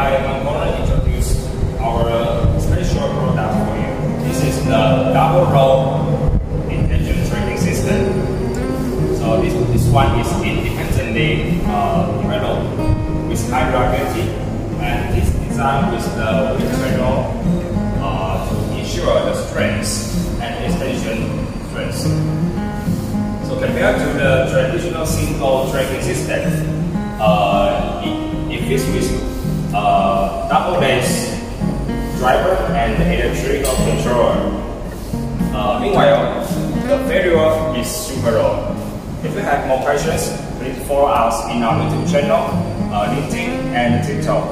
I am going to introduce our special product for you. This is the double roll intention tracking system. So this, this one is independently uh, developed with high reliability and it's designed with the channel uh, to ensure the strength and extension strength. So compared to the traditional single tracking system, uh, it, it fits with uh, double base driver and electrical controller. Uh, meanwhile, the failure is super low. If you have more questions, please follow us in our YouTube channel, uh, LinkedIn, and TikTok.